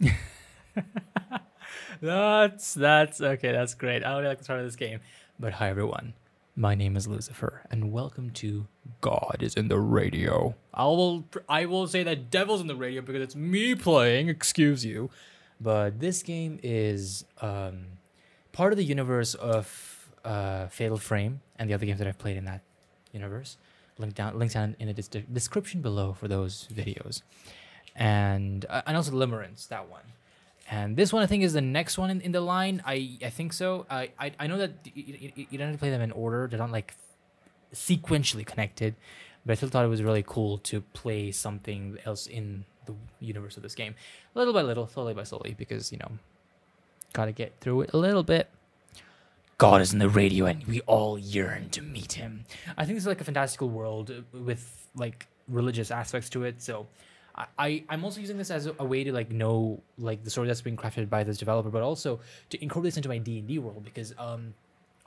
that's that's okay. That's great. I don't like the start of this game. But hi everyone, my name is Lucifer, and welcome to God is in the radio. I will I will say that Devil's in the radio because it's me playing. Excuse you, but this game is um, part of the universe of uh, Fatal Focus and the other games that I've played in that universe. Link down, links down in the description below for those videos, and uh, and also Limerence, that one. And this one I think is the next one in, in the line. I I think so. I I, I know that you, you, you don't have to play them in order. They're not like sequentially connected, but I still thought it was really cool to play something else in the universe of this game, little by little, slowly by slowly, because you know, gotta get through it a little bit. God is in the radio, and we all yearn to meet him. I think this is like a fantastical world with like religious aspects to it. So, I, I I'm also using this as a, way to like know like the story that's being crafted by this developer, but also to incorporate this into my D and D world because um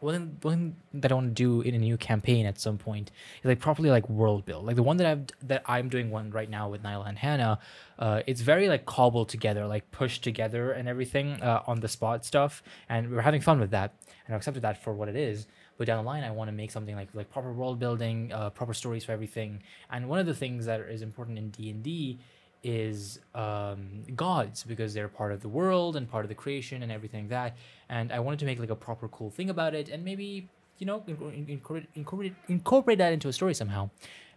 one one that I want to do in a new campaign at some point is like properly like world build. Like the one that I've that I'm doing one right now with Nyla and Hannah, uh, it's very like cobbled together, like pushed together and everything uh, on the spot stuff, and we're having fun with that, and I've accepted that for what it is. But down the line, I want to make something like like proper world building, uh, proper stories for everything. And one of the things that is important in D and D is um, gods because they're part of the world and part of the creation and everything like that. And I wanted to make like a proper cool thing about it and maybe you know incorporate incorporate incorporate that into a story somehow.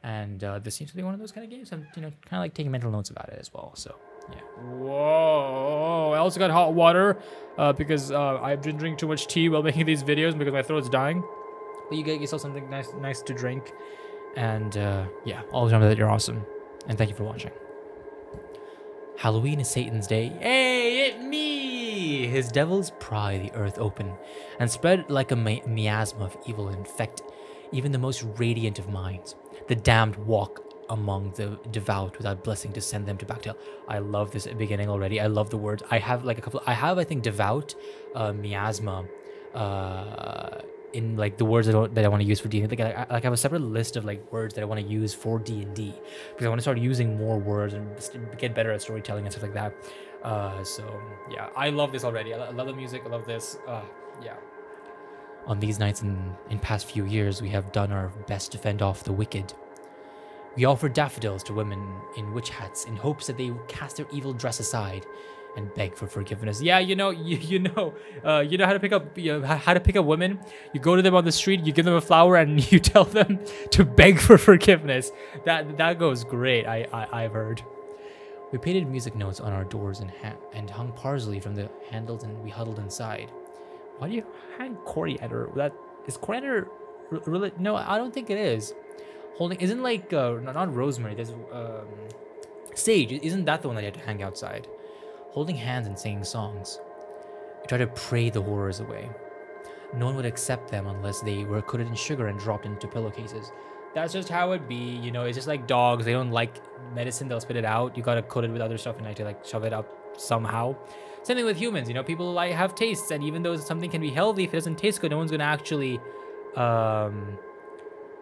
And uh, this seems to be one of those kind of games. I'm you know kind of like taking mental notes about it as well. So yeah. Whoa! I also got hot water uh, because uh, I've been drinking too much tea while making these videos because my throat's dying. But you get yourself something nice, nice to drink. And uh, yeah, always remember that you're awesome. And thank you for watching. Halloween is Satan's day. Hey, it me! His devils pry the earth open and spread like a mi- miasma of evil and infect even the most radiant of minds. The damned walk among the devout without blessing to send them to back to hell. I love this beginning already. I love the words. I have like a couple. I have I think devout, uh, miasma, uh, in like the words that I, that I want to use for D and D. Like I, like I have a separate list of like words that I want to use for D and D because I want to start using more words and get better at storytelling and stuff like that. Uh, so yeah, I love this already. I love the music. I love this. Uh, yeah. On these nights in in past few years, we have done our best to fend off the wicked. We offer daffodils to women in witch hats in hopes that they will cast their evil dress aside and beg for forgiveness. Yeah, you know, you, you know, uh, you know how to pick up you know, how to pick up women. You go to them on the street, you give them a flower, and you tell them to beg for forgiveness. That that goes great. I, I I've heard. We painted music notes on our doors and and hung parsley from the handles, and we huddled inside. Why do you hang coriander? That is coriander really? No, I don't think it is. Holding isn't like uh, not rosemary. There's um, sage. Isn't that the one that you have to hang outside? Holding hands and singing songs. We tried to pray the horrors away. No one would accept them unless they were coated in sugar and dropped into pillowcases. That's just how it be, you know. It's just like dogs; they don't like medicine; they'll spit it out. You gotta coat it with other stuff and like to like shove it up somehow. Same thing with humans, you know. People like have tastes, and even though something can be healthy, if it doesn't taste good, no one's gonna actually um,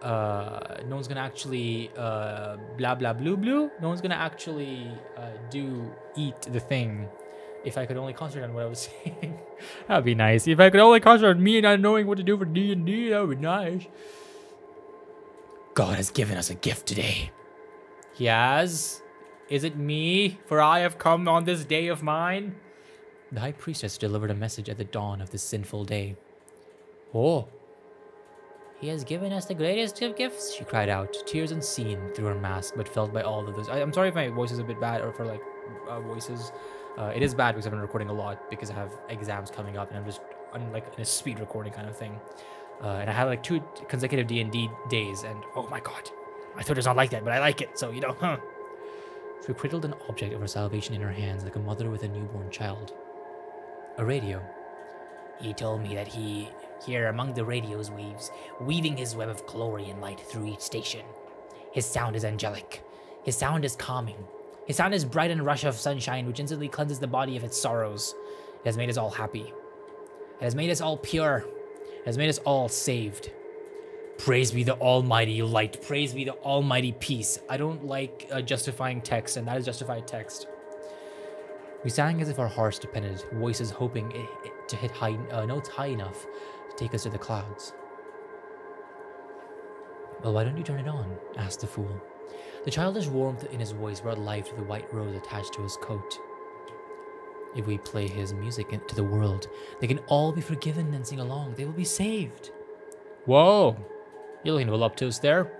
uh, no one's gonna actually uh, blah blah blue blue. No one's gonna actually uh, do eat the thing. If I could only concentrate on what I was saying, that'd be nice. If I could only concentrate on me not knowing what to do for D and D, that would be nice. God has given us a gift today. He has. Is it me? For I have come on this day of mine. The high priestess delivered a message at the dawn of this sinful day. Oh, he has given us the greatest of gifts, she cried out, tears unseen through her mask, but felt by all of those. I, am sorry if my voice is a bit bad or for like uh, voices. Uh, it is bad because I've been recording a lot because I have exams coming up and I'm just on like in a speed recording kind of thing. Uh, and I had like two consecutive D&D days and oh my god, my throat is not like that, but I like it, so you know, huh. She cradled an object of her salvation in her hands like a mother with a newborn child. A radio. He told me that he here among the radio's waves, weaving his web of glory and light through each station. His sound is angelic. His sound is calming. His sound is bright and rush of sunshine, which instantly cleanses the body of its sorrows. It has made us all happy. It has made us all pure. It has made us all saved. Praise be the almighty light. Praise be the almighty peace. I don't like uh, justifying text, and that is justified text. We sang as if our hearts depended, voices hoping it, it- to hit high, uh, notes high enough take us to the clouds. Well, why don't you turn it on? asked the fool. The childish warmth in his voice brought life to the white rose attached to his coat. If we play his music to the world, they can all be forgiven and sing along. They will be saved. Whoa, you're looking a little obtuse there.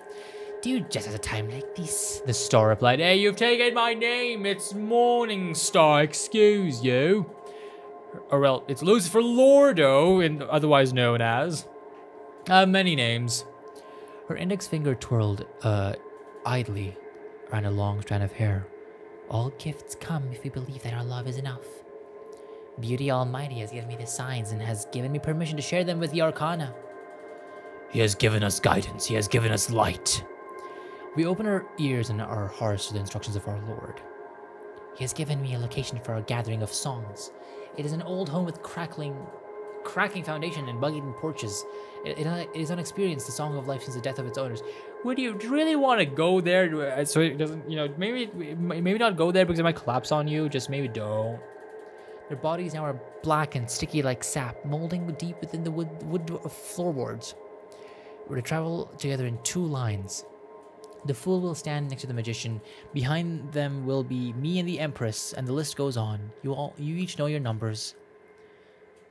Do you just at a time like this? The star replied, Hey, you've taken my name. It's Morning Star, excuse you. Or well, it's Lucifer Lordo, and otherwise known as. Uh, many names. Her index finger twirled, uh, idly around a long strand of hair. All gifts come if we believe that our love is enough. Beauty Almighty has given me the signs and has given me permission to share them with the Arcana. He has given us guidance, He has given us light. We open our ears and our hearts to the instructions of our Lord. He has given me a location for our gathering of songs. It is an old home with crackling, cracking foundation and buggy porches. It, it, it is unexperienced, the song of life since the death of its owners. Would you really want to go there? uh, So it doesn't, you know, maybe maybe not go there because it might collapse on you. Just maybe don't. Their bodies now are black and sticky like sap, molding deep within the wood, wood floorboards. We're to travel together in two lines. The fool will stand next to the magician. Behind them will be me and the empress, and the list goes on. You all, you each know your numbers.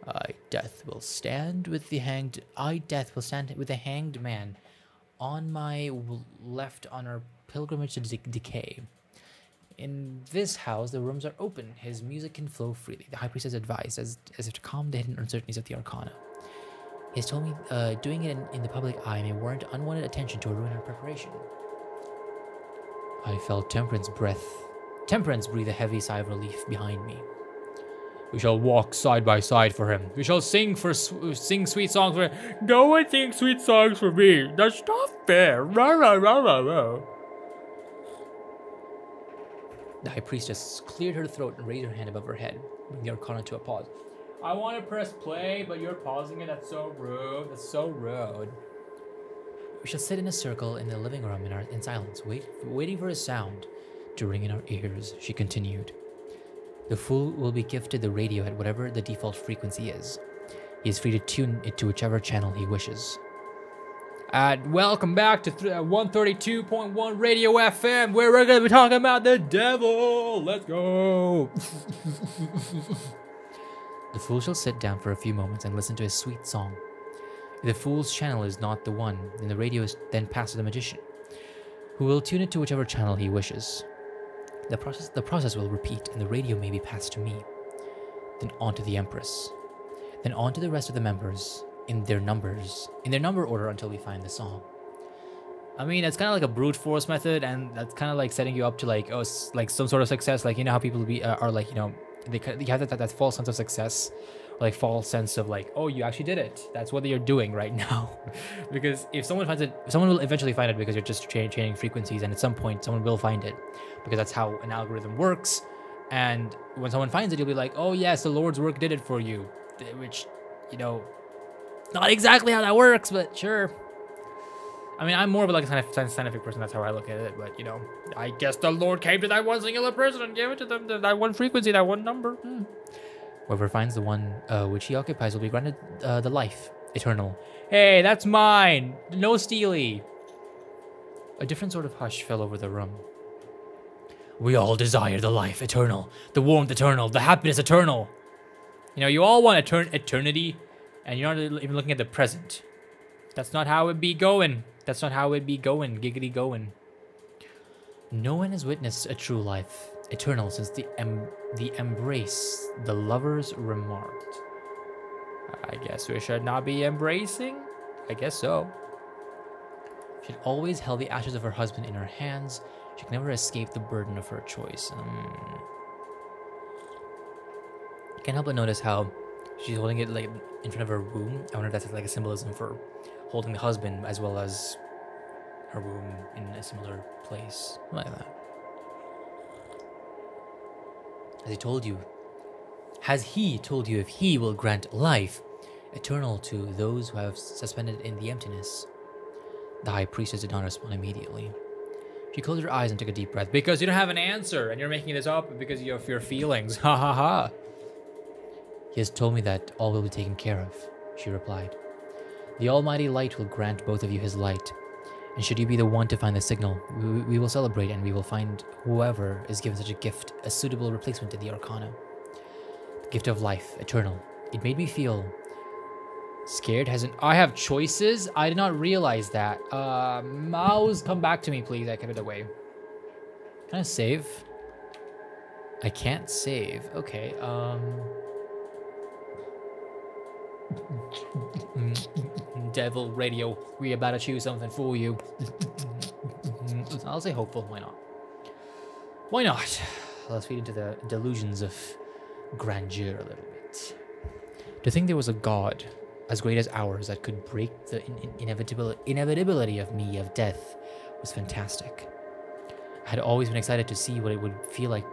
I, Death, will stand with the hanged. I, Death, will stand with the hanged man, on my left on our pilgrimage to de- decay. In this house, the rooms are open. His music can flow freely. The high priest has advised, as, as if to calm the hidden uncertainties of the arcana. He has told me uh, doing it in, in the public eye may warrant unwanted attention to a ruin our preparation. I felt Temperance breath. Temperance breathe a heavy sigh of relief behind me. We shall walk side by side for him. We shall sing for sing sweet songs for him. No one sings sweet songs for me. That's not fair. Rah, rah, rah, rah, rah. The high priestess cleared her throat and raised her hand above her head, bringing arcana to a pause. I want to press play, but you're pausing it. That's so rude. That's so rude. We shall sit in a circle in the living room in, our, in silence, wait, waiting for a sound to ring in our ears, she continued. The fool will be gifted the radio at whatever the default frequency is. He is free to tune it to whichever channel he wishes. And welcome back to uh, 132.1 Radio FM, where we're going to be talking about the devil. Let's go. the fool shall sit down for a few moments and listen to his sweet song. The fool's channel is not the one, and the radio is then passed to the magician, who will tune it to whichever channel he wishes. The process, the process will repeat, and the radio may be passed to me, then on to the Empress, then on to the rest of the members in their numbers, in their number order until we find the song. I mean, it's kind of like a brute force method, and that's kind of like setting you up to like, oh, like some sort of success. Like you know how people be uh, are like, you know, they they have that, that, false sense of success, like false sense of like, oh, you actually did it. That's what you're doing right now. because if someone finds it, someone will eventually find it because you're just cha- changing frequencies, and at some point, someone will find it because that's how an algorithm works. And when someone finds it, you'll be like, oh yes, the Lord's work did it for you, which, you know, not exactly how that works, but sure. I mean, I'm more of like a scientific, scientific person. That's how I look at it. But you know, I guess the Lord came to that one singular person and gave it to them that one frequency, that one number. Hmm. Whoever finds the one uh, which he occupies will be granted uh, the life eternal. Hey, that's mine. No steely. A different sort of hush fell over the room. We all desire the life eternal, the warmth eternal, the happiness eternal. You know, you all want etern- eternity, and you're not even looking at the present. That's not how it be going. That's not how it be going. Giggity going. No one has witnessed a true life, eternal, since the em- the embrace. The lovers remarked. I guess we should not be embracing. I guess so. She had always held the ashes of her husband in her hands. She could never escape the burden of her choice. Hmm. Can't help but notice how she's holding it like in front of her womb. I wonder if that's like a symbolism for holding the husband as well as her womb in a similar place. Like that. Has he told you? Has he told you if he will grant life eternal to those who have suspended in the emptiness? The high priestess did not respond immediately. She closed her eyes and took a deep breath. Because you don't have an answer and you're making this up because of your feelings. Ha ha ha. He has told me that all will be taken care of, she replied. The Almighty Light will grant both of you his light. And should you be the one to find the signal, we, we will celebrate and we will find whoever is given such a gift a suitable replacement to the Arcana. The gift of life, eternal. It made me feel scared. Hasn't I have choices? I did not realize that. Uh, mouse, come back to me, please. I kept it away. Can I save? I can't save. Okay. Um. Devil radio, we about to choose something for you. I'll say hopeful, why not? Why not? Let's feed into the delusions of grandeur a little bit. To think there was a god as great as ours that could break the in inevitability, inevitability of me, of death, was fantastic. I had always been excited to see what it would feel like,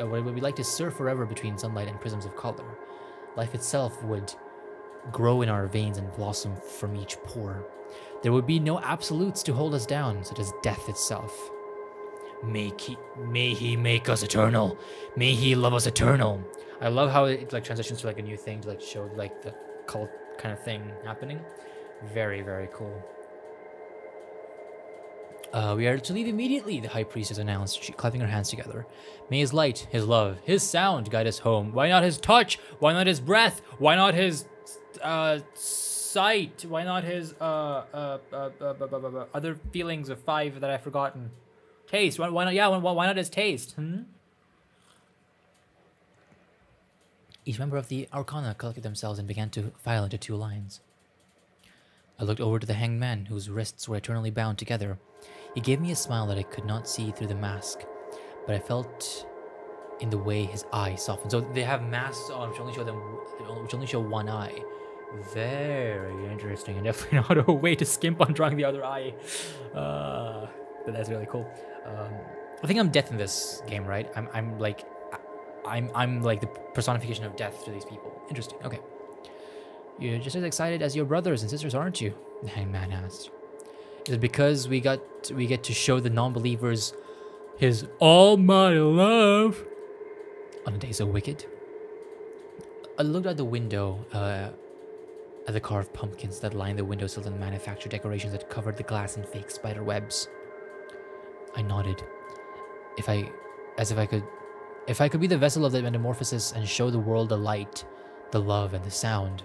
uh, what it would be like to surf forever between sunlight and prisms of color. Life itself would grow in our veins and blossom from each pore. There would be no absolutes to hold us down, such as death itself. May he, may he make us eternal. May he love us eternal. I love how it like transitions to like a new thing to like show like the cult kind of thing happening. Very, very cool. Uh, we are to leave immediately, the high priestess announced, she, clapping her hands together. May his light, his love, his sound guide us home. Why not his touch? Why not his breath? Why not his uh, sight? Why not his uh, uh, uh, uh other feelings of five that I've forgotten? Taste. Why, why not? Yeah. Why, why not his taste? Hmm? Each member of the Arcana collected themselves and began to file into two lines. I looked over to the hanged man, whose wrists were eternally bound together. He gave me a smile that I could not see through the mask, but I felt in the way his eye softened. So they have masks on, which only show them, which only show one eye. Very interesting, and definitely not a way to skimp on drawing the other eye. Uh, but that's really cool. Um, I think I'm death in this game, right? I'm, I'm like I'm I'm like the personification of death to these people. Interesting. Okay. You're just as excited as your brothers and sisters, aren't you? The hangman asked. Is it because we got we get to show the non-believers his all my love on a day so wicked? I looked out the window uh, at the carved pumpkins that lined the windowsills and manufactured decorations that covered the glass in fake spider webs. I nodded, if I, as if I could if I could be the vessel of the metamorphosis and show the world the light, the love, and the sound,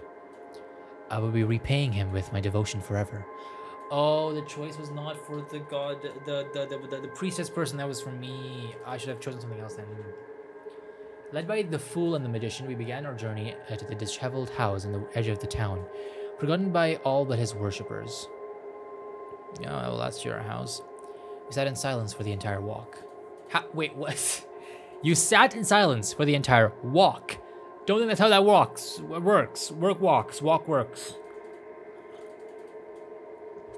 I would be repaying him with my devotion forever. Oh, the choice was not for the god, the the, the, the, the priestess person. That was for me. I should have chosen something else then. Led by the fool and the magician, we began our journey to the disheveled house on the edge of the town, forgotten by all but his worshippers. Oh, well, that's your house. We sat in silence for the entire walk. Ha- wait, what? You sat in silence for the entire walk. Don't think that's how that walks. Works. Work walks. Walk works.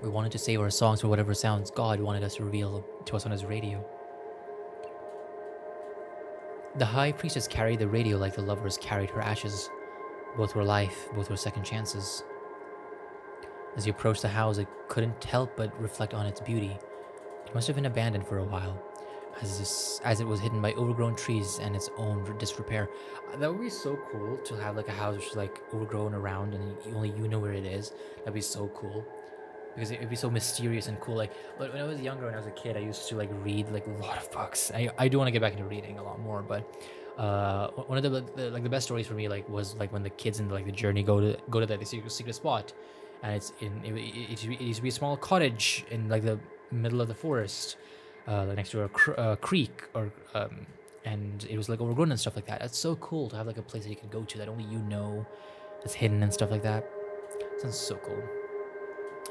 We wanted to save our songs for whatever sounds God wanted us to reveal to us on his radio. The high priestess carried the radio like the lovers carried her ashes. Both were life, both were second chances. As he approached the house, I couldn't help but reflect on its beauty. It must have been abandoned for a while, as, as it was hidden by overgrown trees and its own disrepair. Uh, that would be so cool to have like a house which is like overgrown around and only you know where it is. That'd be so cool because it'd be so mysterious and cool. Like when I was younger, when I was a kid, I used to like read like a lot of books. I, I do want to get back into reading a lot more, but uh, one of the, the, like the best stories for me like was like when the kids in like the journey go to go to that secret, secret spot, and it's in it, it, it used to be a small cottage in like the middle of the forest uh, like next to a cr- uh, creek or um, and it was like overgrown and stuff like that. That's so cool to have like a place that you can go to that only you know, that's hidden and stuff like that. Sounds so cool.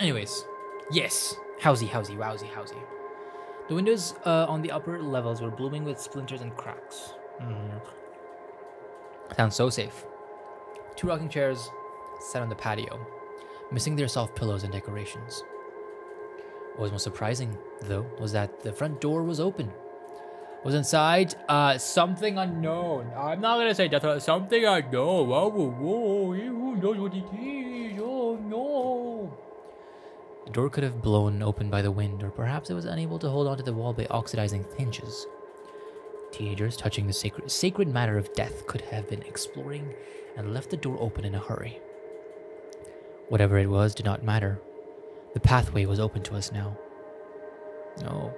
Anyways, yes, housey, housey, wowsy, housey. The windows uh, on the upper levels were blooming with splinters and cracks. Mm. Sounds so safe. Two rocking chairs sat on the patio, missing their soft pillows and decorations. What was most surprising, though, was that the front door was open. Was inside uh, something unknown. I'm not gonna say that. Something unknown. Whoa, whoa, whoa. Who knows what it is? Oh. The door could have blown open by the wind, or perhaps it was unable to hold onto the wall by oxidizing hinges. Teenagers touching the sacred, sacred matter of death could have been exploring and left the door open in a hurry. Whatever it was did not matter. The pathway was open to us now. No.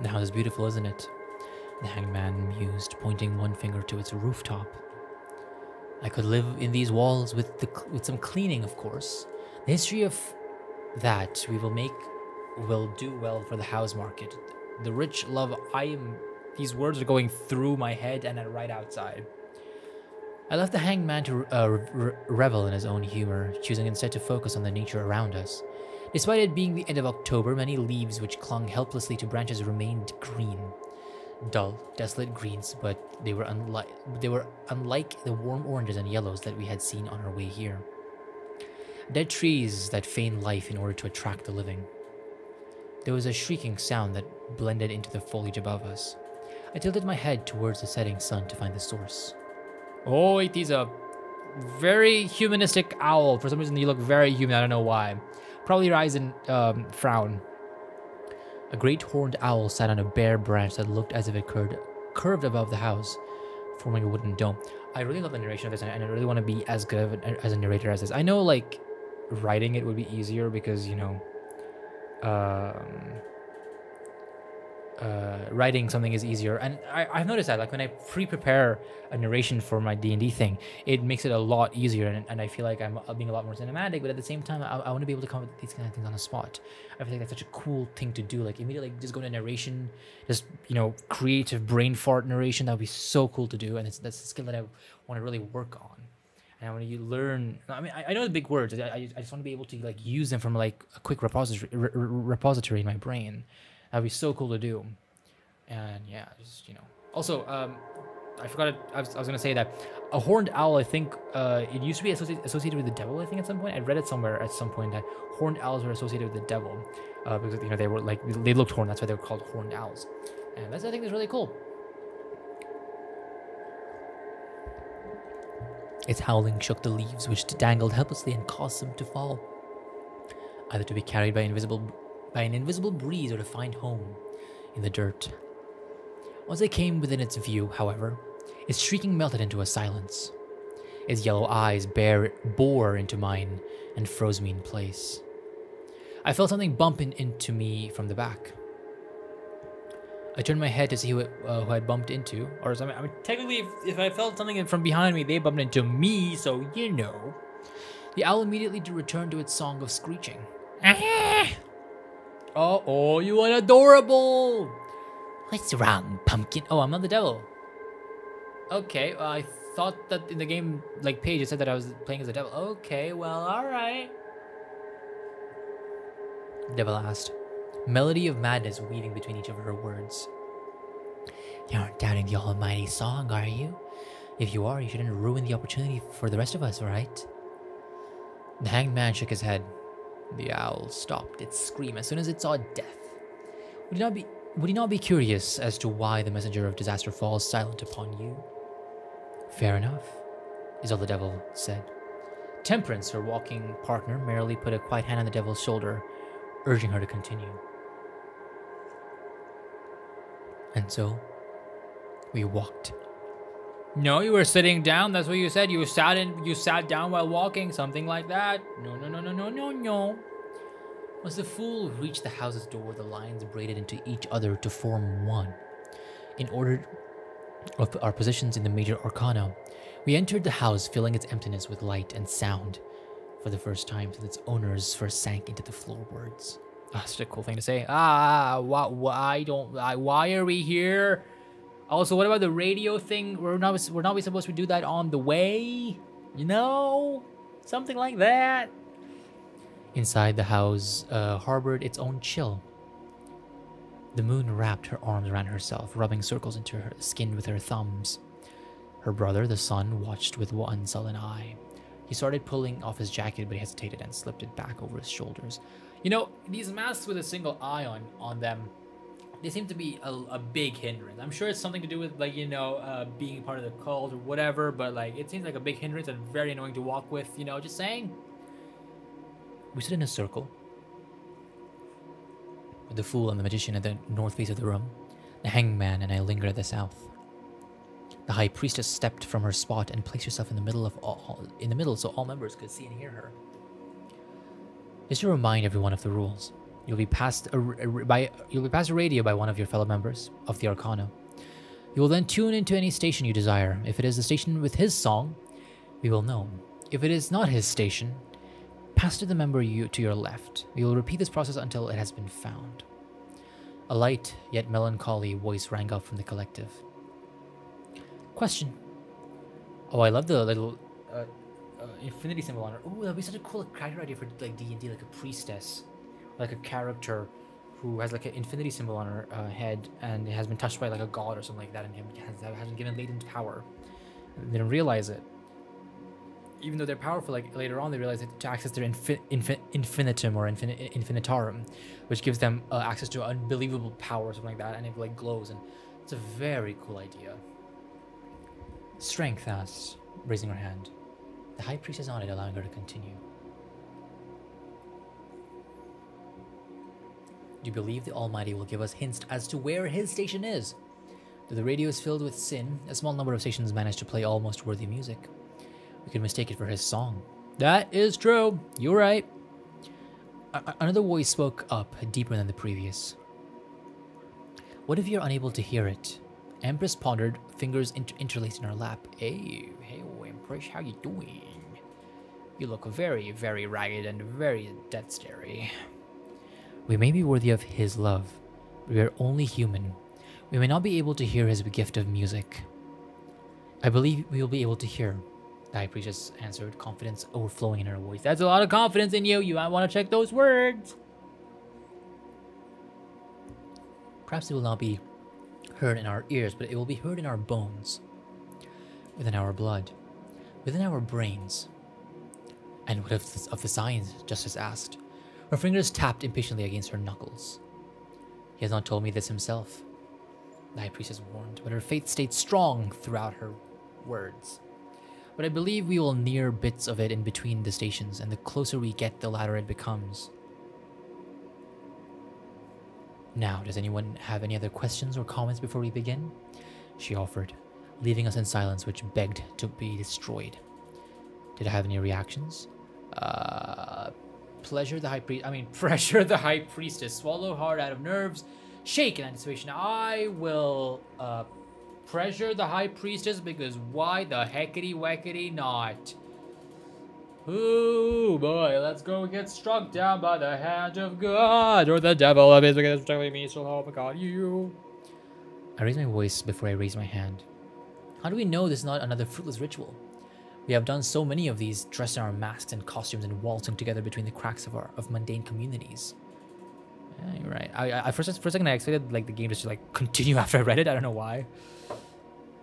The house is beautiful, isn't it? The hangman mused, pointing one finger to its rooftop. I could live in these walls with the with some cleaning, of course. The history of that we will make will do well for the house market. The rich love I am these words are going through my head and right outside. I left the hanged man to uh, re revel in his own humor, choosing instead to focus on the nature around us. Despite it being the end of October, many leaves which clung helplessly to branches remained green dull, desolate greens, but they were unlike they were unlike the warm oranges and yellows that we had seen on our way here. Dead trees that feign life in order to attract the living. There was a shrieking sound that blended into the foliage above us. I tilted my head towards the setting sun to find the source. Oh, it is a very humanistic owl. For some reason, you look very human. I don't know why. Probably eyes and um, frown. A great horned owl sat on a bare branch that looked as if it curved, curved above the house, forming a wooden dome. I really love the narration of this, and I really want to be as good of a, as a narrator as this. I know, like, writing it would be easier because, you know, um, uh, writing something is easier. And I, I've noticed that, like, when I pre-prepare a narration for my D&D thing, it makes it a lot easier, and, and I feel like I'm being a lot more cinematic, but at the same time, I, I want to be able to come up with these kind of things on the spot. I feel like that's such a cool thing to do. Like, immediately just go to narration, just, you know, creative brain fart narration, that would be so cool to do, and it's, that's a skill that I want to really work on. And when you learn, I mean, I, I know the big words. I, I just want to be able to like use them from like a quick repository, re, repository in my brain. That'd be so cool to do. And yeah, just you know. Also, um, I forgot. It, I was, I was gonna say that a horned owl. I think uh, it used to be associated, associated with the devil. I think at some point I read it somewhere at some point that horned owls were associated with the devil uh, because you know they were like they looked horned. That's why they were called horned owls. And that's I think is really cool. Its howling shook the leaves, which dangled helplessly and caused them to fall, either to be carried by invisible by an invisible breeze or to find home in the dirt. Once I came within its view, however, its shrieking melted into a silence. Its yellow eyes bare, bore into mine and froze me in place. I felt something bumping into me from the back. I turned my head to see who, uh, who I bumped into, or something. I mean, technically, if, if I felt something from behind me, they bumped into me, so you know. The owl immediately returned to its song of screeching. Uh oh, you are adorable! What's wrong, pumpkin? Oh, I'm not the devil. Okay, well, I thought that in the game, like, page, it said that I was playing as the devil. Okay, well, alright. Devil asked melody of madness weaving between each of her words. You aren't doubting the almighty song, are you? If you are, you shouldn't ruin the opportunity for the rest of us, right? The hanged man shook his head. The owl stopped its scream as soon as it saw death. Would he not be would he not be curious as to why the messenger of disaster falls silent upon you? Fair enough, is all the devil said. Temperance, her walking partner, merrily put a quiet hand on the devil's shoulder, urging her to continue. And so, we walked. No, you were sitting down. That's what you said. You sat in. You sat down while walking, something like that. No, no, no, no, no, no, no. As the fool reached the house's door, the lines braided into each other to form one. In order of our positions in the major arcana, we entered the house, filling its emptiness with light and sound for the first time since its owners first sank into the floorboards. Oh, such a cool thing to say. Ah, why, why don't, why, why are we here? Also, what about the radio thing? We're not, we're not supposed to do that on the way? You know? Something like that. Inside the house uh, harbored its own chill. The moon wrapped her arms around herself, rubbing circles into her skin with her thumbs. Her brother, the sun, watched with one sullen eye. He started pulling off his jacket, but he hesitated and slipped it back over his shoulders. You know, these masks with a single eye on on them, they seem to be a, a big hindrance. I'm sure it's something to do with like you know uh, being part of the cult or whatever, but like it seems like a big hindrance and very annoying to walk with. You know, just saying. We stood in a circle. With the fool and the magician at the north face of the room, the hangman and I lingered at the south. The high priestess stepped from her spot and placed herself in the middle of all, in the middle so all members could see and hear her. Just to remind everyone of the rules, you'll be passed a, a, by you'll be passed a radio by one of your fellow members of the Arcana. You will then tune into any station you desire. If it is the station with his song, we will know. If it is not his station, pass to the member you to your left. We will repeat this process until it has been found. A light yet melancholy voice rang out from the collective. Question. Oh, I love the little uh, uh, infinity symbol on her. Oh, that'd be such a cool character idea for like D and D, like a priestess, like a character who has like an infinity symbol on her uh, head and has been touched by like a god or something like that, and him has, has been given latent power. They don't realize it. Even though they're powerful, like later on, they realize that to access their infi- infin- infinitum or infin- infinitarum, which gives them uh, access to unbelievable power or something like that, and it like glows, and it's a very cool idea. Strength asks, raising her hand. The high priestess nodded, allowing her to continue. Do you believe the Almighty will give us hints as to where his station is? Though the radio is filled with sin, a small number of stations manage to play almost worthy music. We could mistake it for his song. That is true. You're right. Another voice spoke up, deeper than the previous. What if you're unable to hear it? Empress pondered, fingers inter- interlaced in her lap. Hey, hey, Empress, how you doing? You look very, very ragged and very death stary. We may be worthy of his love, but we are only human. We may not be able to hear his gift of music. I believe we will be able to hear. Priestess answered, confidence overflowing in her voice. That's a lot of confidence in you. You might want to check those words. Perhaps it will not be heard in our ears, but it will be heard in our bones, within our blood, within our brains. And what of the, of the signs? Justice asked. Her fingers tapped impatiently against her knuckles. He has not told me this himself. The high priestess warned, but her faith stayed strong throughout her words. But I believe we will near bits of it in between the stations, and the closer we get, the louder it becomes. Now, does anyone have any other questions or comments before we begin? She offered, leaving us in silence, which begged to be destroyed. Did I have any reactions? Uh, pleasure the high priest. I mean, pressure the high priestess. Swallow hard out of nerves. Shake in anticipation. I will uh, pressure the high priestess because why the heckity wackety not? Ooh boy, let's go get struck down by the hand of God, or the devil of Israel is telling me, so help God you. I raise my voice before I raise my hand. How do we know this is not another fruitless ritual? We have done so many of these, dressed in our masks and costumes and waltzing together between the cracks of our of mundane communities. Yeah, you're right. I, I first for a second I expected like the game just to like continue after I read it. I don't know why.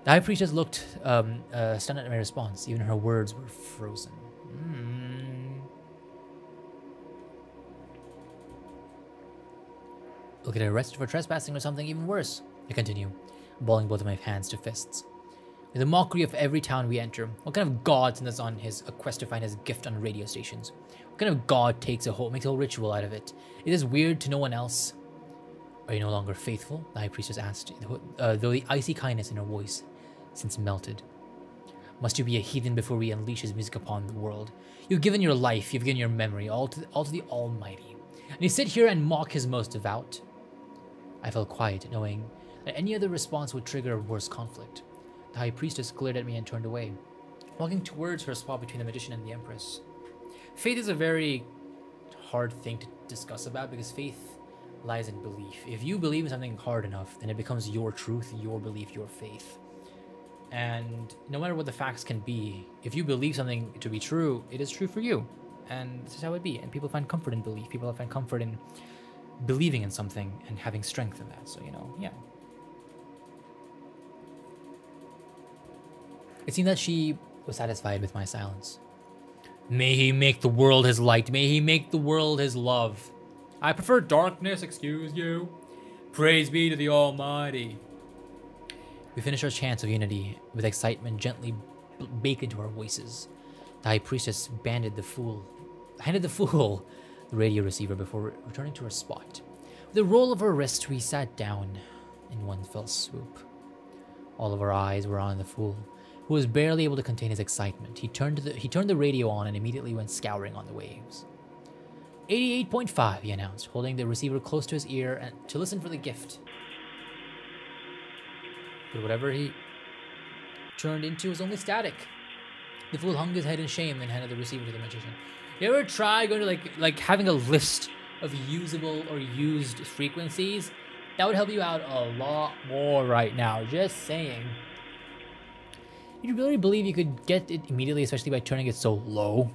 The high priestess looked um, uh, stunned at my response. Even her words were frozen. Mm. Look at her arrested for trespassing or something even worse. I continue, balling both of my hands to fists. With the mockery of every town we enter, what kind of god sends us on his a quest to find his gift on radio stations? What kind of god takes a whole makes a whole ritual out of it? It is weird to no one else. Are you no longer faithful? The high priestess asked, uh, though the icy kindness in her voice since melted. Must you be a heathen before we unleash his music upon the world? You've given your life, you've given your memory, all to, all to the Almighty. And you sit here and mock his most devout. I felt quiet, knowing that any other response would trigger a worse conflict. The high priestess glared at me and turned away, walking towards her spot between the magician and the empress. Faith is a very hard thing to discuss about because faith lies in belief. If you believe in something hard enough, then it becomes your truth, your belief, your faith. And no matter what the facts can be, if you believe something to be true, it is true for you. And this is how it be. And people find comfort in belief. People find comfort in believing in something and having strength in that. So, you know, yeah. It seemed that she was satisfied with my silence. May he make the world his light. May he make the world his love. I prefer darkness, excuse you. Praise be to the Almighty. We finished our chants of unity with excitement gently baked into our voices. The high priestess banded the fool handed the fool the radio receiver before re- returning to her spot. With a roll of her wrist, we sat down in one fell swoop. All of our eyes were on the fool, who was barely able to contain his excitement. He turned the, he turned the radio on and immediately went scouring on the waves. 88.5, he announced, holding the receiver close to his ear and to listen for the gift. But whatever he turned into was only static. The fool hung his head in shame and handed the receiver to the magician. You ever try going to like like having a list of usable or used frequencies? That would help you out a lot more right now. Just saying. You really believe you could get it immediately, especially by turning it so low?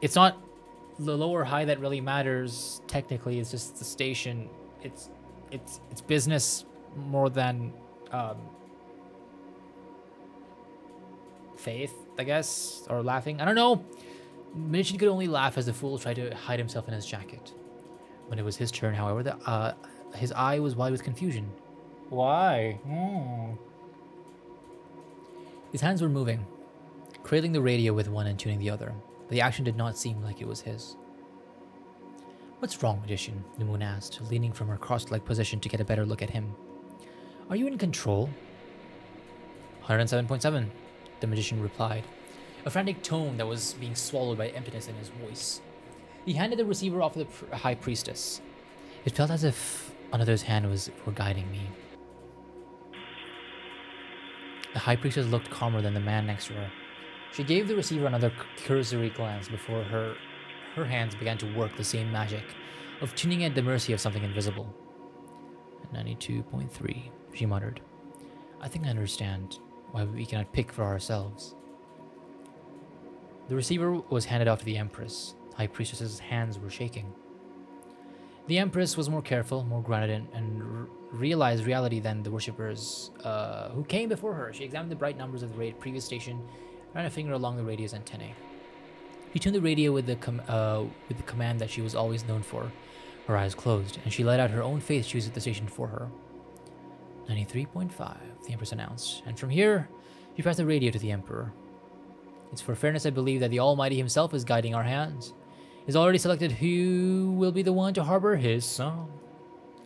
It's not the low or high that really matters technically. It's just the station. It's it's it's business more than um, faith, I guess, or laughing. I don't know. Magician could only laugh as the fool tried to hide himself in his jacket. When it was his turn, however, the, uh, his eye was wide with confusion. Why? Hmm. His hands were moving, cradling the radio with one and tuning the other. The action did not seem like it was his. What's wrong, Magician? The moon asked, leaning from her crossed leg position to get a better look at him. Are you in control? 107.7, the magician replied, a frantic tone that was being swallowed by emptiness in his voice. He handed the receiver off to the pr- high priestess. It felt as if another's hand was were guiding me. The high priestess looked calmer than the man next to her. She gave the receiver another cursory glance before her her hands began to work the same magic of tuning at the mercy of something invisible. 92.3, she muttered. I think I understand we cannot pick for ourselves. The receiver was handed off to the Empress. High Priestess's hands were shaking. The Empress was more careful, more grounded, and, and realized reality than the worshippers uh, who came before her. She examined the bright numbers of the previous station, ran a finger along the radio's antennae. She tuned the radio with the com- uh, with the command that she was always known for. Her eyes closed, and she let out her own face choose at the station for her. 93.5, the Empress announced. And from here, she passed the radio to the Emperor. It's for fairness I believe that the Almighty himself is guiding our hands. He's already selected who will be the one to harbor his son.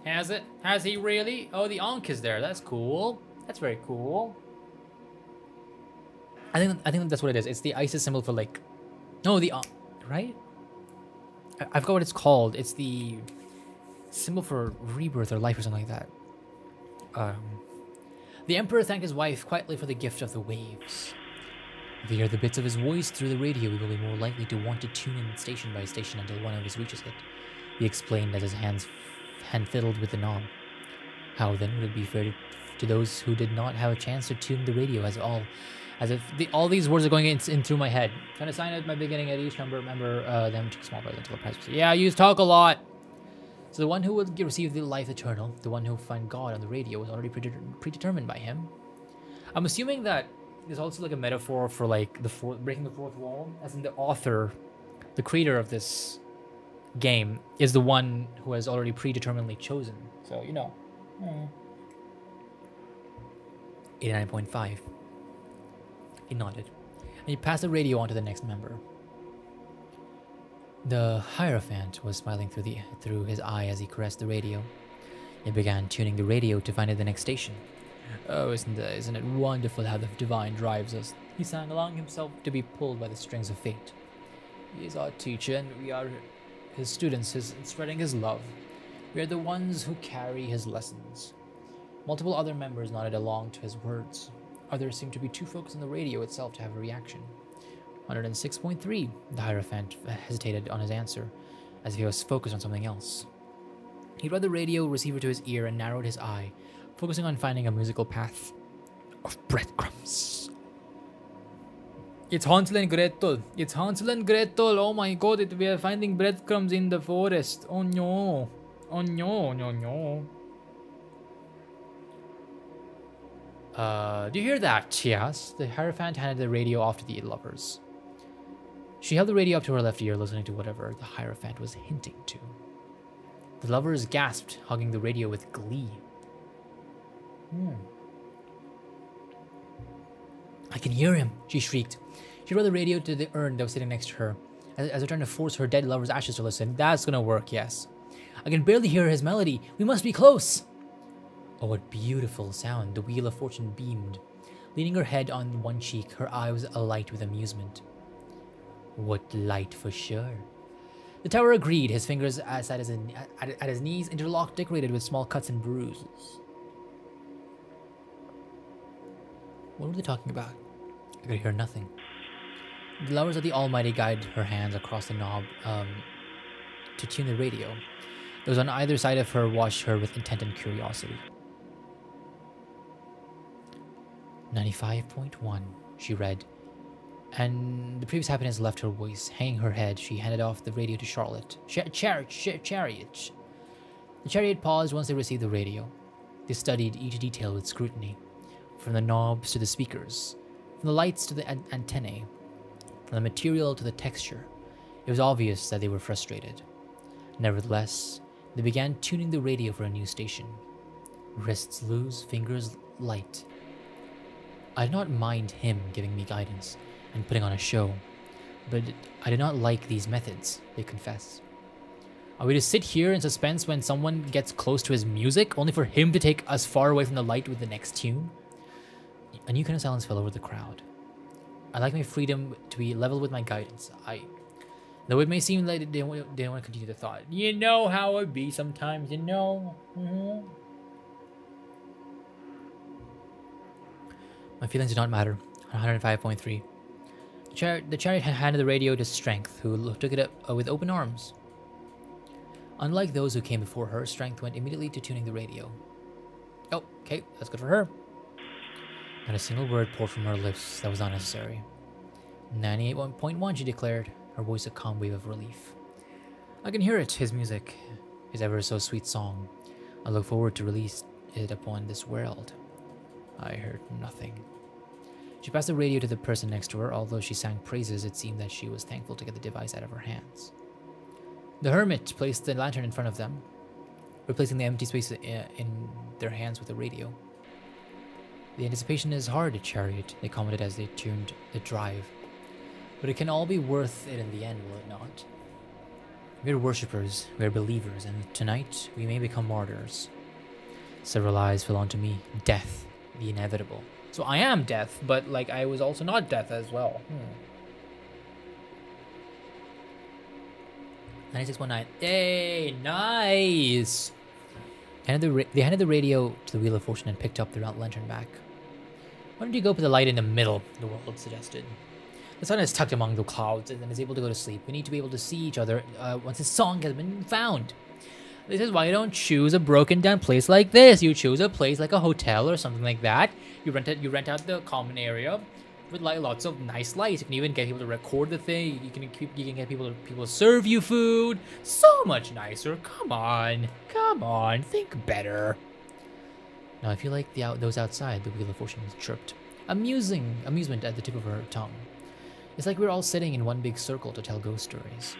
Has it? Has he really? Oh, the Ankh is there. That's cool. That's very cool. I think I think that's what it is. It's the Isis symbol for like, no, the Ankh, right? I, I forgot what it's called. It's the symbol for rebirth or life or something like that. Um, the Emperor thanked his wife quietly for the gift of the waves. If we hear the bits of his voice through the radio, we will be more likely to want to tune in station by station until one of us reaches it. He explained as his hands hand fiddled with the knob. How then would it be fair to, to those who did not have a chance to tune the radio as all, as if the, all these words are going in, in through my head? Trying to sign at my beginning at each number. Remember uh, them to small prize until the prize. Yeah, you talk a lot. So the one who would receive the life eternal, the one who would find God on the radio, was already predetermined by him. I'm assuming that there's also like a metaphor for like the fourth, breaking the fourth wall, as in the author, the creator of this game, is the one who has already predeterminedly chosen. So you know. Hmm. 89.5. He nodded, and he passed the radio on to the next member. The Hierophant was smiling through the through his eye as he caressed the radio. He began tuning the radio to find the next station. Oh, isn't isn't it wonderful how the divine drives us? He sang, allowing himself to be pulled by the strings of fate. He is our teacher, and we are his students, his spreading his love. We are the ones who carry his lessons. Multiple other members nodded along to his words. Others seemed to be too focused on the radio itself to have a reaction. 106.3. The Hierophant hesitated on his answer, as if he was focused on something else. He brought the radio receiver to his ear and narrowed his eye, focusing on finding a musical path of breadcrumbs. It's Hansel and Gretel. It's Hansel and Gretel. Oh my god, it, we are finding breadcrumbs in the forest. Oh no. Oh no, no, no. Uh, do you hear that? She asked. The Hierophant handed the radio off to the lovers. She held the radio up to her left ear, listening to whatever the Hierophant was hinting to. The lovers gasped, hugging the radio with glee. Hmm. I can hear him, she shrieked. She brought the radio to the urn that was sitting next to her. As as, they're trying to force her dead lover's ashes to listen. That's gonna work, yes. I can barely hear his melody. We must be close. Oh, what beautiful sound. The Wheel of Fortune beamed. Leaning her head on one cheek, her eye was alight with amusement. What light for sure. The tower agreed, his fingers at his, at, his knees interlocked, decorated with small cuts and bruises. What were they talking about? I could hear nothing. The lovers of the Almighty guided her hands across the knob um, to tune the radio. Those on either side of her watched her with intent and curiosity. 95.1, she read. And the previous happiness left her voice. Hanging her head, she handed off the radio to Charlotte. Ch chariot, ch chariot. The chariot paused once they received the radio. They studied each detail with scrutiny, from the knobs to the speakers, from the lights to the an antennae, from the material to the texture. It was obvious that they were frustrated. Nevertheless, they began tuning the radio for a new station. Wrists loose, fingers light. I did not mind him giving me guidance and putting on a show, but I do not like these methods, they confess. Are we to sit here in suspense when someone gets close to his music, only for him to take us far away from the light with the next tune? A new kind of silence fell over the crowd. I like my freedom to be level with my guidance. I, though it may seem like they don't, they don't want to continue the thought. You know how it be sometimes, you know. Mm -hmm. My feelings do not matter. 105.3. The, char the chariot handed the radio to Strength, who took it up uh, with open arms. Unlike those who came before her, Strength went immediately to tuning the radio. Oh, okay, that's good for her. Not a single word poured from her lips that was unnecessary. 98.1, she declared, her voice a calm wave of relief. I can hear it, his music, his ever so sweet song. I look forward to release it upon this world. I heard nothing. She passed the radio to the person next to her. Although she sang praises, it seemed that she was thankful to get the device out of her hands. The hermit placed the lantern in front of them, replacing the empty space uh, in their hands with the radio. The anticipation is hard, Chariot, they commented as they tuned the drive. But it can all be worth it in the end, will it not? We are worshippers, we are believers, and tonight we may become martyrs. Several eyes fell onto me. Death, the inevitable. So I am death, but like I was also not death as well. Hmm. 9619. Hey, nice! Handed the they handed the radio to the Wheel of Fortune and picked up their lantern back. Why don't you go put the light in the middle, the world suggested. The sun is tucked among the clouds and is able to go to sleep. We need to be able to see each other uh, once his song has been found. This is why you don't choose a broken down place like this. You choose a place like a hotel or something like that. You rent it. You rent out the common area with like lots of nice lights. You can even get people to record the thing. You can keep. You can get people to people serve you food. So much nicer. Come on, come on. Think better. Now if you like the out those outside the wheel of fortune chirped, amusing amusement at the tip of her tongue. It's like we're all sitting in one big circle to tell ghost stories.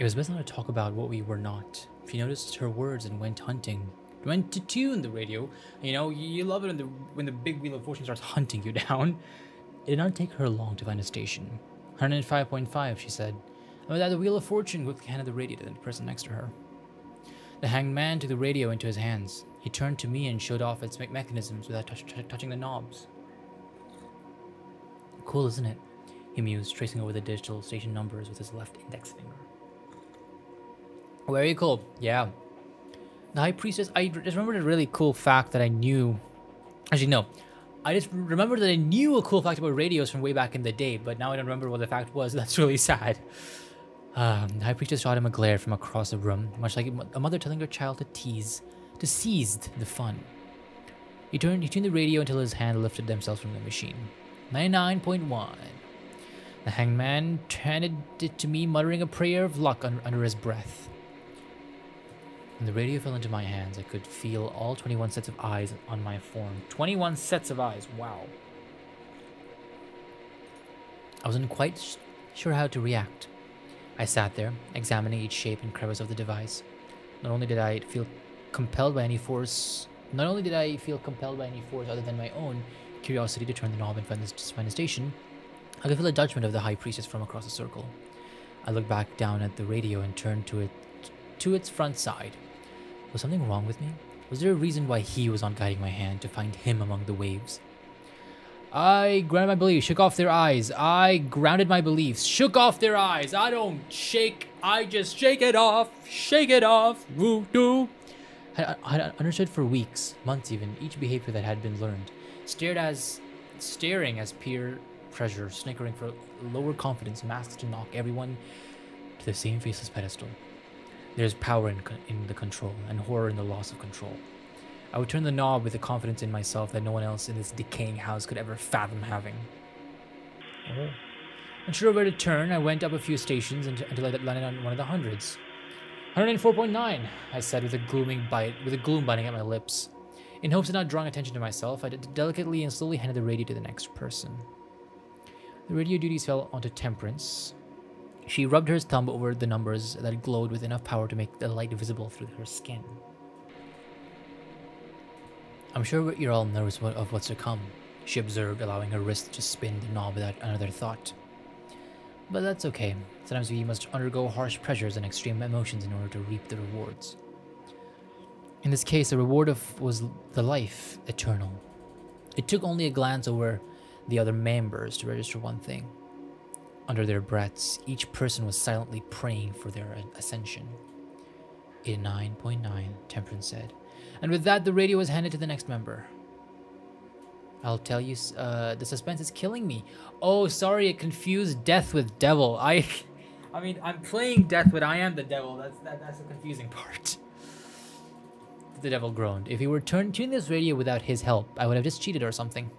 It was best not to talk about what we were not. She noticed her words and went hunting. Went to tune the radio. You know, you love it when the, when the big wheel of fortune starts hunting you down. It did not take her long to find a station. 105.5, she said. And with that, the wheel of fortune quickly handed the radio to the person next to her. The hanged man took the radio into his hands. He turned to me and showed off its me mechanisms without touching the knobs. Cool, isn't it? He mused, tracing over the digital station numbers with his left index finger. Very cool. Yeah. The High Priestess, I just remembered a really cool fact that I knew. Actually, no. I just remember that I knew a cool fact about radios from way back in the day, but now I don't remember what the fact was. That's really sad. Um, the High Priestess shot him a glare from across the room, much like a mother telling her child to tease, to seize the fun. He turned, he tuned the radio until his hand lifted themselves from the machine. 99.1. The hangman handed it to me, muttering a prayer of luck un under his breath. When the radio fell into my hands, I could feel all 21 sets of eyes on my form. 21 sets of eyes, wow. I wasn't quite sure how to react. I sat there, examining each shape and crevice of the device. Not only did I feel compelled by any force, not only did I feel compelled by any force other than my own curiosity to turn the knob and find the, station, I could feel the judgment of the High Priestess from across the circle. I looked back down at the radio and turned to it to its front side. Was something wrong with me? Was there a reason why he was on guiding my hand to find him among the waves? I grounded my beliefs, shook off their eyes. I grounded my beliefs, shook off their eyes. I don't shake, I just shake it off, shake it off, woo doo. I had understood for weeks, months even, each behavior that had been learned. Stared as, staring as peer pressure, snickering for lower confidence, masks to knock everyone to the same faceless pedestal. There's power in, in the control and horror in the loss of control. I would turn the knob with the confidence in myself that no one else in this decaying house could ever fathom having. Oh. Unsure where to turn, I went up a few stations until I landed on one of the hundreds. 104.9, I said with a glooming bite, with a gloom biting at my lips. In hopes of not drawing attention to myself, I delicately and slowly handed the radio to the next person. The radio duties fell onto Temperance. She rubbed her thumb over the numbers that glowed with enough power to make the light visible through her skin. I'm sure you're all nervous of what's to come, she observed, allowing her wrist to spin the knob without another thought. But that's okay. Sometimes we must undergo harsh pressures and extreme emotions in order to reap the rewards. In this case, the reward of was the life eternal. It took only a glance over the other members to register one thing. Under their breaths, each person was silently praying for their ascension. 89.9, Temperance said and with that, the radio was handed to the next member. I'll tell you, uh, the suspense is killing me. Oh, sorry, it confused death with devil. I, I mean, I'm playing death, but I am the devil. That's that, that's the confusing part. The devil groaned. If he were turn tune this radio without his help, I would have just cheated or something.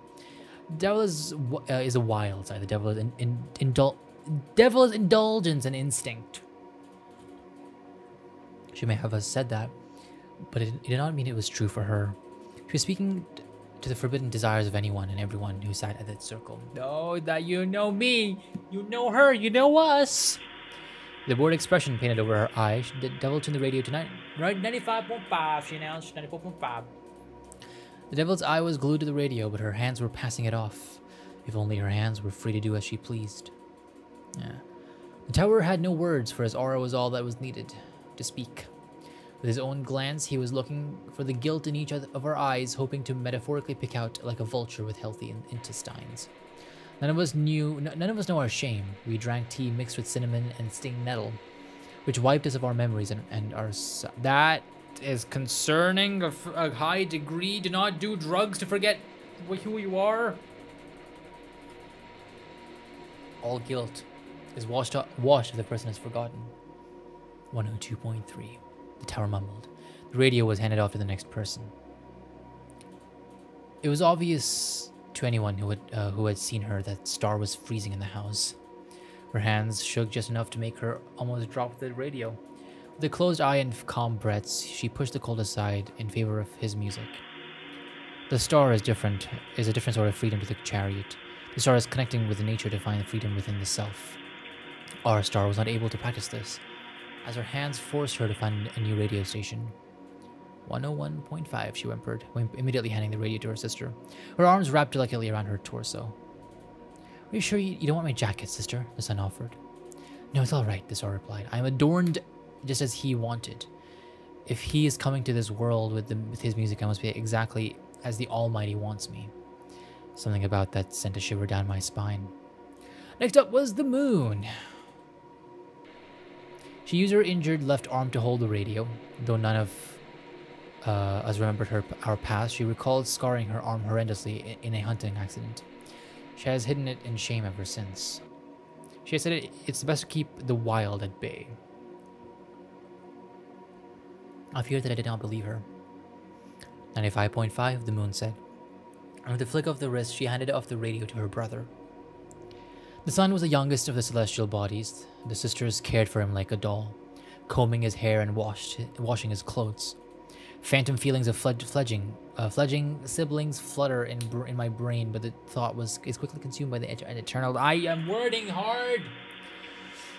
Devil is uh, is a wild side. The devil is in, in, indul devil is indulgence and instinct. She may have said that, but it, it did not mean it was true for her. She was speaking to the forbidden desires of anyone and everyone who sat at that circle. No, that you know me, you know her, you know us. The bored expression painted over her eyes. The devil tuned the radio tonight. Right, 95.5, she announced. 94.5. The devil's eye was glued to the radio, but her hands were passing it off. If only her hands were free to do as she pleased. Yeah. The tower had no words, for his aura was all that was needed to speak. With his own glance, he was looking for the guilt in each of our eyes, hoping to metaphorically pick out like a vulture with healthy intestines. None of us knew, none of us know our shame. We drank tea mixed with cinnamon and sting nettle, which wiped us of our memories and, and our. That is concerning of a high degree. Do not do drugs to forget who you are. All guilt is washed up, washed if the person has forgotten. 102.3. The tower mumbled. The radio was handed off to the next person. It was obvious to anyone who had, uh, who had seen her that Star was freezing in the house. Her hands shook just enough to make her almost drop the radio. With a closed eye and calm breaths, she pushed the cold aside in favor of his music. The star is different, is a different sort of freedom to the chariot. The star is connecting with nature to find freedom within the self. Our star was not able to practice this as her hands forced her to find a new radio station. 101.5, she whimpered, immediately handing the radio to her sister. Her arms wrapped delicately around her torso. Are you sure you, you don't want my jacket, sister? The son offered. No, it's all right, the star replied. I am adorned just as he wanted. If he is coming to this world with, the, with his music, I must be exactly as the Almighty wants me. Something about that sent a shiver down my spine. Next up was the moon. She used her injured left arm to hold the radio, though none of uh, us remembered her our past. She recalled scarring her arm horrendously in, a hunting accident. She has hidden it in shame ever since. She has said it, it's best to keep the wild at bay. I feared that I did not believe her. 95.5, the moon said. And with a flick of the wrist, she handed off the radio to her brother. The son was the youngest of the celestial bodies. The sisters cared for him like a doll, combing his hair and washed, washing his clothes. Phantom feelings of fledging, uh, fledging siblings flutter in, in my brain, but the thought was is quickly consumed by the eternal. I am wording hard.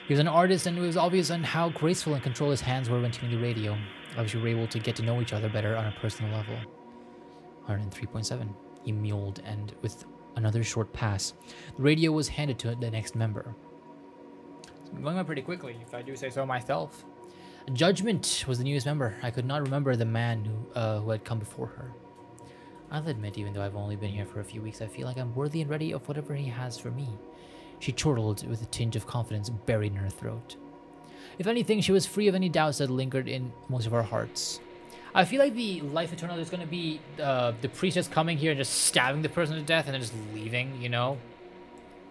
He was an artist, and it was obvious on how graceful and controlled his hands were when tuning the radio. Obviously, we were able to get to know each other better on a personal level. 103.7. He mewed, and with another short pass. The radio was handed to the next member. going by pretty quickly, if I do say so myself. Judgment was the newest member. I could not remember the man who, uh, who had come before her. I'll admit, even though I've only been here for a few weeks, I feel like I'm worthy and ready of whatever he has for me. She chortled with a tinge of confidence buried in her throat. If anything, she was free of any doubts that lingered in most of our hearts. I feel like the life eternal is going to be uh, the priestess coming here and just stabbing the person to death and then just leaving, you know?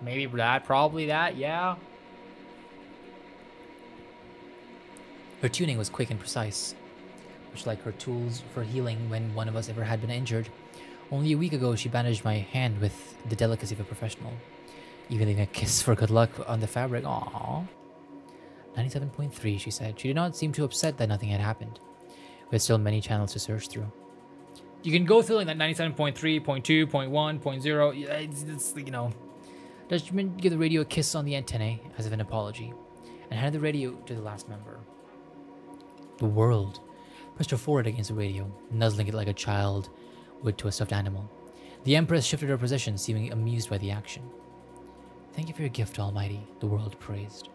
Maybe that, probably that, yeah. Her tuning was quick and precise, much like her tools for healing when one of us ever had been injured. Only a week ago, she bandaged my hand with the delicacy of a professional, even a kiss for good luck on the fabric. Aww. 97.3, she said. She did not seem too upset that nothing had happened. We had still many channels to search through. You can go through like that 97.3, 0.2, 0.1, 0.0. It's, it's, you know. Judgment gave the radio a kiss on the antennae as if an apology, and handed the radio to the last member. The world pressed her forehead against the radio, nuzzling it like a child would to a stuffed animal. The Empress shifted her position, seeming amused by the action. Thank you for your gift, Almighty, the world praised.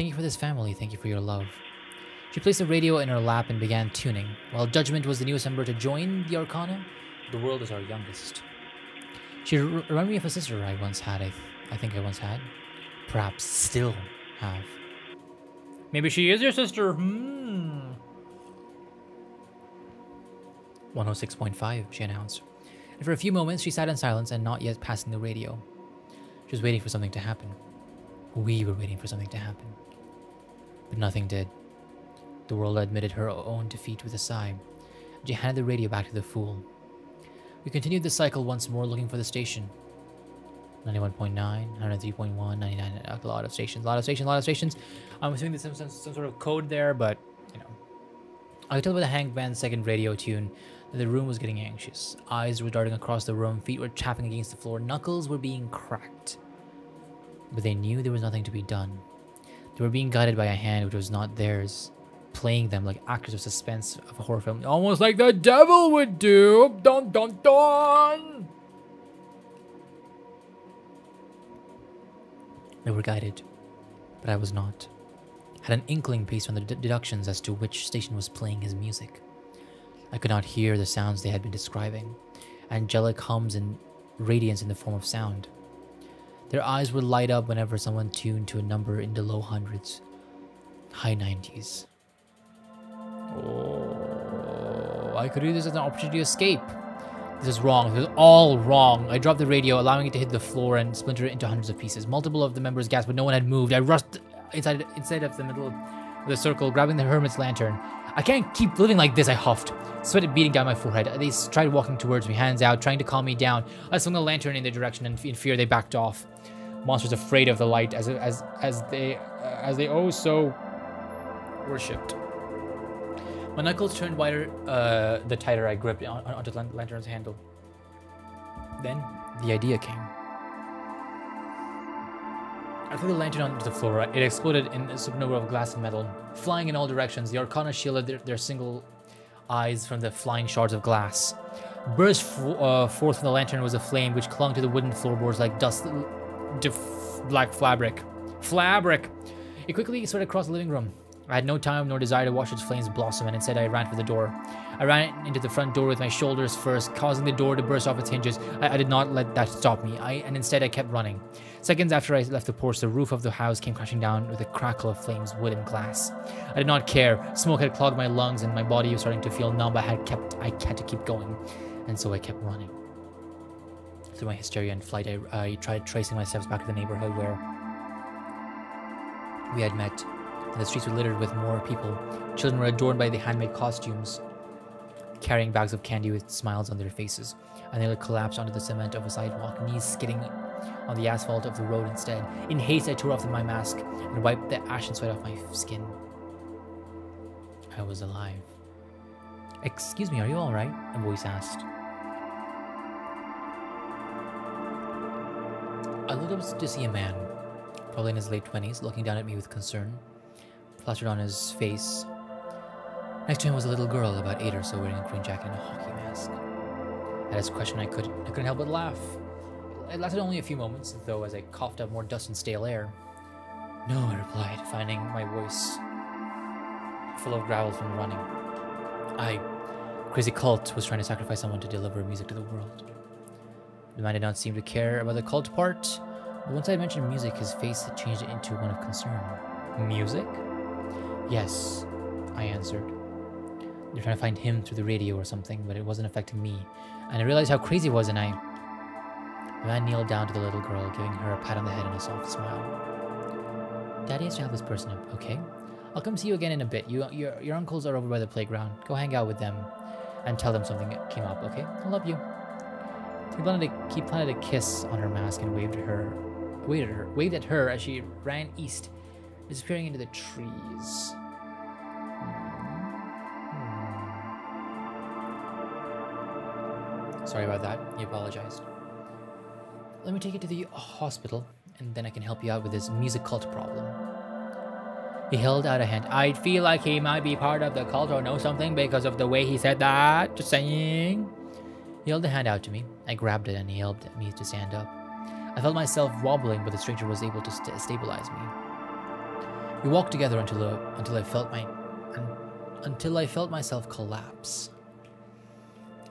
Thank you for this family. Thank you for your love. She placed the radio in her lap and began tuning. While Judgment was the newest member to join the Arcana, the world is our youngest. She reminded me of a sister I once had, I, th I think I once had. Perhaps still have. Maybe she is your sister. Hmm. 106.5, she announced. And for a few moments, she sat in silence and not yet passing the radio. She was waiting for something to happen. We were waiting for something to happen. But nothing did. The world admitted her own defeat with a sigh. She handed the radio back to the fool. We continued the cycle once more, looking for the station. 91.9, 103.1, 99, a lot of stations, a lot of stations, a lot of stations. I'm assuming there's some, some, some sort of code there, but, you know. I could tell by the hanged man's second radio tune that the room was getting anxious. Eyes were darting across the room, feet were tapping against the floor, knuckles were being cracked. But they knew there was nothing to be done. They were being guided by a hand which was not theirs, playing them like actors of suspense of a horror film, almost like the devil would do. Dun dun dun! They were guided, but I was not. Had an inkling based on the deductions as to which station was playing his music. I could not hear the sounds they had been describing, angelic hums and radiance in the form of sound. Their eyes would light up whenever someone tuned to a number in the low hundreds, high 90s. Oh, I could use this as an opportunity to escape. This is wrong. This is all wrong. I dropped the radio, allowing it to hit the floor and splinter it into hundreds of pieces. Multiple of the members gasped, but no one had moved. I rushed inside inside of the middle of the circle, grabbing the hermit's lantern. I can't keep living like this, I huffed, sweat beating down my forehead. They tried walking towards me, hands out, trying to calm me down. I swung the lantern in their direction, and in fear they backed off. Monsters afraid of the light, as as as they uh, as they oh so worshipped. My knuckles turned wider uh, the tighter I gripped on, onto the lantern's handle. Then the idea came. I threw the lantern onto the floor. It exploded in a supernova of glass and metal. Flying in all directions, the Arcana shielded their, their single eyes from the flying shards of glass. Burst uh, forth from the lantern was a flame which clung to the wooden floorboards like dust, black fabric. Fabric! It quickly spread across the living room. I had no time nor desire to watch its flames blossom, and instead I ran for the door. I ran into the front door with my shoulders first, causing the door to burst off its hinges. I, I did not let that stop me, I, and instead I kept running. Seconds after I left the porch, the roof of the house came crashing down with a crackle of flames, wood and glass. I did not care. Smoke had clogged my lungs, and my body was starting to feel numb. I had kept, I had to keep going, and so I kept running. Through my hysteria and flight, I, I tried tracing my steps back to the neighborhood where we had met and the streets were littered with more people. Children were adorned by the handmade costumes, carrying bags of candy with smiles on their faces. And they collapsed onto the cement of a sidewalk, knees skidding on the asphalt of the road instead. In haste, I tore off my mask and wiped the ash and sweat off my skin. I was alive. Excuse me, are you alright? A voice asked. I looked up to see a man, probably in his late 20s, looking down at me with concern plastered on his face. Next to him was a little girl, about eight or so, wearing a green jacket and a hockey mask. At his question, I, could, I couldn't help but laugh. It lasted only a few moments, though, as I coughed up more dust and stale air. No, I replied, finding my voice full of gravel from running. I, crazy cult, was trying to sacrifice someone to deliver music to the world. The man did not seem to care about the cult part, but once I mentioned music, his face had changed into one of concern. Music? Yes, I answered. They're trying to find him through the radio or something, but it wasn't affecting me. And I realized how crazy it was, and I. The man kneeled down to the little girl, giving her a pat on the head and a soft smile. Daddy has to help this person up, okay? I'll come see you again in a bit. You, your, your uncles are over by the playground. Go hang out with them and tell them something came up, okay? I love you. He planted a, he planted a kiss on her mask and waved at her, waved at her, waved at her as she ran east, disappearing into the trees. Hmm. Sorry about that. He apologized. Let me take you to the hospital, and then I can help you out with this music cult problem. He held out a hand. I feel like he might be part of the cult or know something because of the way he said that. Just saying. He held the hand out to me. I grabbed it and he helped me to stand up. I felt myself wobbling, but the stranger was able to st stabilize me. We walked together until uh, until I felt my un until I felt myself collapse.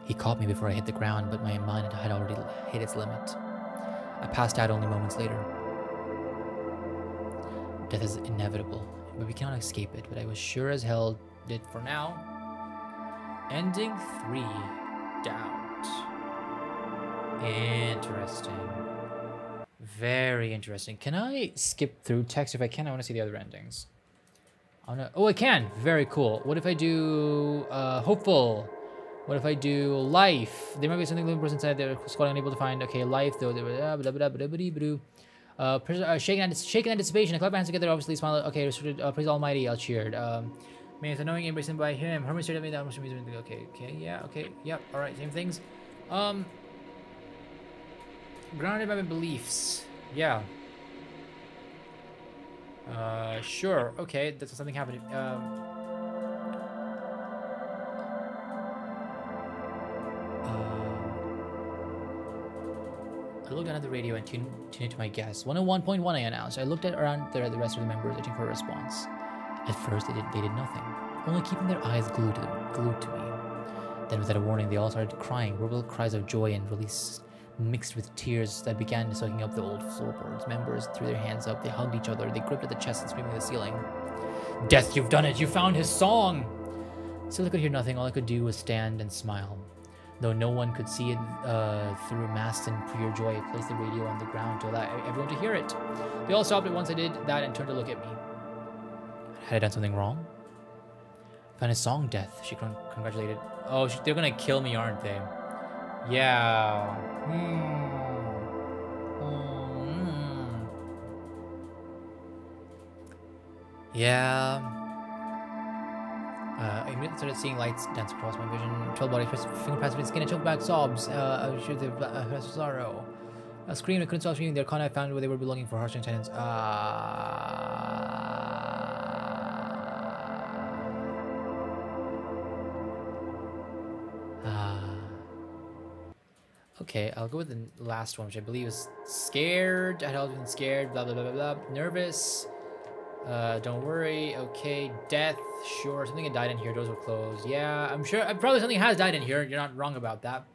He caught me before I hit the ground, but my mind had already hit its limit. I passed out only moments later. Death is inevitable, but we cannot escape it. But I was sure as hell did for now. Ending three. Doubt. Interesting. Very interesting. Can I skip through text? If I can, I want to see the other endings. I wanna, oh, I can. Very cool. What if I do uh, hopeful? What if I do life? There might be something living person said they're squatting unable to find. Okay, life though. Uh, uh, shaking, shaking anticipation. I clap my hands together. Obviously, smile. Okay. Uh, praise Almighty. I'll cheered. Um, man, it's annoying embracing by him. Herman stared at me. That must be okay. Okay. Yeah. Okay. Yep. All right. Same things. Um, grounded by my beliefs. Yeah. Uh, sure. Okay. That's something happened. Um. I looked down at the radio and tuned, tuned into my guests. 101.1 I announced. I looked at around the, the rest of the members waiting for a response. At first, they did, they did nothing, only keeping their eyes glued to, them, glued to me. Then, without a warning, they all started crying, verbal cries of joy and release mixed with tears that began soaking up the old floorboards. Members threw their hands up, they hugged each other, they gripped at the chest and screaming at the ceiling. Death, you've done it! You found his song! Still, I could hear nothing. All I could do was stand and smile. Though no one could see it uh, through masks and pure joy, I placed the radio on the ground to allow everyone to hear it. They all stopped it once I did that and turned to look at me. Had I done something wrong? Found a song, Death. She con congratulated. Oh, she, they're gonna kill me, aren't they? Yeah. Hmm. Yeah. Uh, I started seeing lights dance across my vision. Troll body, finger pressed my skin, and choked back sobs. Uh, I should have uh, sorrow. I screamed, I couldn't stop screaming. Their con I found where they were belonging for harsh tenants. Ah. Okay, I'll go with the last one, which I believe is scared. I had been scared, blah, blah, blah, blah, blah. Nervous. Uh, don't worry. Okay, death. Sure, something had died in here. Doors were closed. Yeah, I'm sure. Uh, probably something has died in here. You're not wrong about that.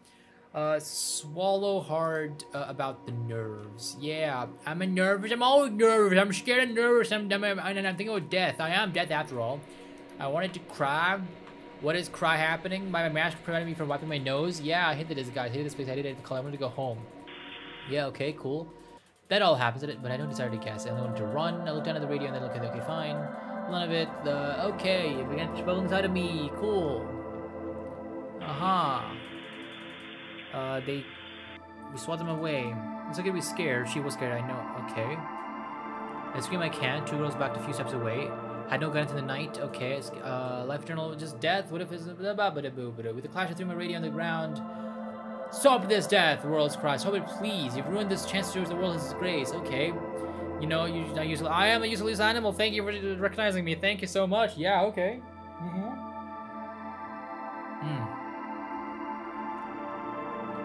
Uh, swallow hard uh, about the nerves. Yeah, I'm a nervous. I'm always nervous. I'm scared and nervous. I'm, I'm, I'm, I'm thinking of death. I am death after all. I wanted to cry. What is cry happening? My, mask prevented me from wiping my nose. Yeah, I hated this guy. I hated this place. I hated the. I wanted to go home. Yeah, okay, cool. That all happens, but I don't decide to guess. I only wanted to run. I looked down at the radio and then looked at okay, fine. None of it. The okay, it began to travel inside of me. Cool. Aha. Uh -huh. Uh, they we swat them away. It's okay to be scared. She was scared. I know. Okay. I scream I can. Two girls backed a few steps away. Had no guidance in the night. Okay. Uh, life journal, just death. What if it's. With a clash, I threw my radio on the ground. Stop this death, world's cry. Stop it, please. You've ruined this chance to use the world grace. Okay. You know, you not useless. I am a useless animal. Thank you for recognizing me. Thank you so much. Yeah, okay. Mm-hmm. Hmm.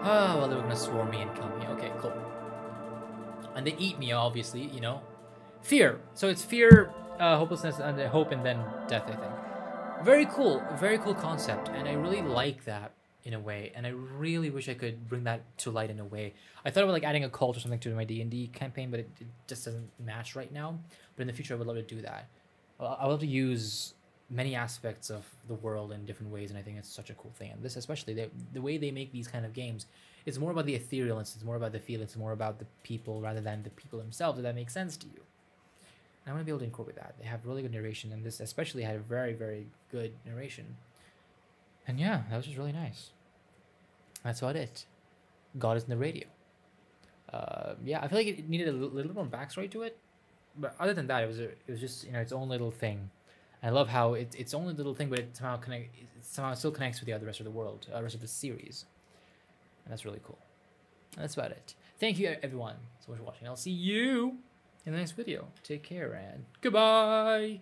Oh, well, they were gonna swarm me and kill me. Okay, cool. And they eat me, obviously, you know. fear. So it's fear, uh, hopelessness, and hope, and then death. I think. Very cool, very cool concept, and I really like that in a way. And I really wish I could bring that to light in a way. I thought about like adding a cult or something to my D and D campaign, but it, it just doesn't match right now. But in the future, I would love to do that. I would love to use many aspects of the world in different ways, and I think it's such a cool thing. And this, especially, the, the way they make these kind of games, it's more about the ethereal, it's more about the feel, it's more about the people rather than the people themselves. If that makes sense to you. I want to be able to incorporate that. They have really good narration, and this especially had a very, very good narration. And yeah, that was just really nice. That's about it. God is in the radio. Uh, yeah, I feel like it needed a little, more backstory to it, but other than that, it was a, it was just you know its own little thing. I love how it's its only little thing, but it somehow connect, it somehow still connects with the other rest of the world, uh, rest of the series, and that's really cool. And that's about it. Thank you everyone so much for watching. I'll see you in the next video. Take care and goodbye.